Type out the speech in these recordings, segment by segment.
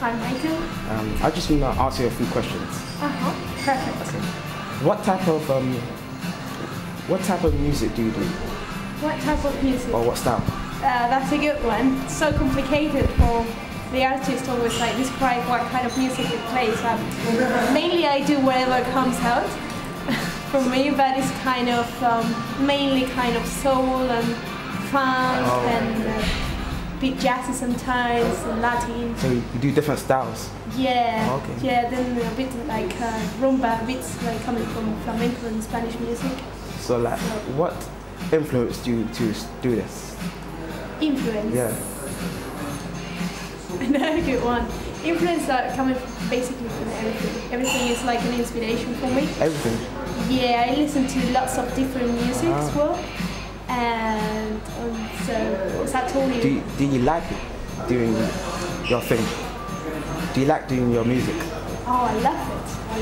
Hi, Michael. Um, I just want to ask you a few questions. Uh-huh. Perfect. Okay. What type of um, what type of music do you do, What type of music? or what style? Uh, that's a good one. So complicated for the artist always like describe what kind of music it plays. Um, mainly I do whatever comes out for me, but it's kind of um, mainly kind of soul and funk Oh. and uh, bit jazzy sometimes and Latin. So you do different styles. Yeah, Oh, Okay. yeah. Then a bit like uh, rumba bits like coming from flamenco and Spanish music. So like, what influenced you to do this? Influence. Yeah. Another good one. Influence are coming basically from everything. Everything is like an inspiration for me. Everything. Yeah, I listen to lots of different music as Ah. well. And um, so, as I told you, Do you, do you like it doing your thing? Do you like doing your music? oh, I love it. I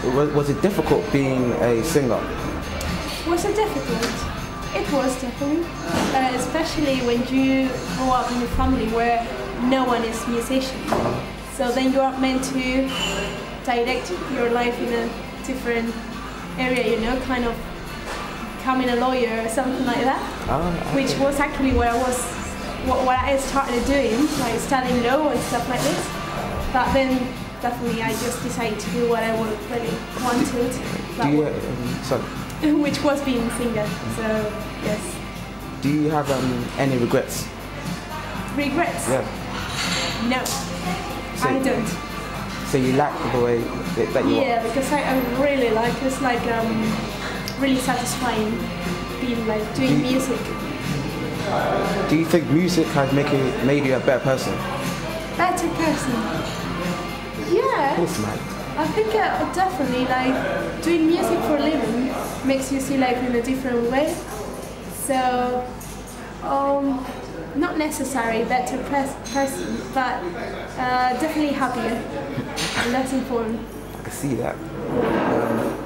love Was, was it difficult being a singer? Was it difficult? It was difficult, uh, especially when you grow up in a family where no one is musician. So then you are meant to direct your life in a different area, you know, kind of becoming a lawyer or something like that. Ah, which was actually what I was, what, what I started doing, like studying law and stuff like this. But then definitely I just decided to do what I really wanted, do you, um, sorry, which was being a singer. So yes, do you have um, any regrets? regrets? Yeah. No, So, I don't. So you like the way that, you are? Yeah, because I, I really like it's like um, really satisfying being like doing Do music. Do you think music has make you, made you a better person? Better person. Yeah. Of course, man. I think uh, definitely like doing music for a living makes you see life in a different way. So, um, not necessary better person, but uh, definitely happier and less informed. I can see that. Um,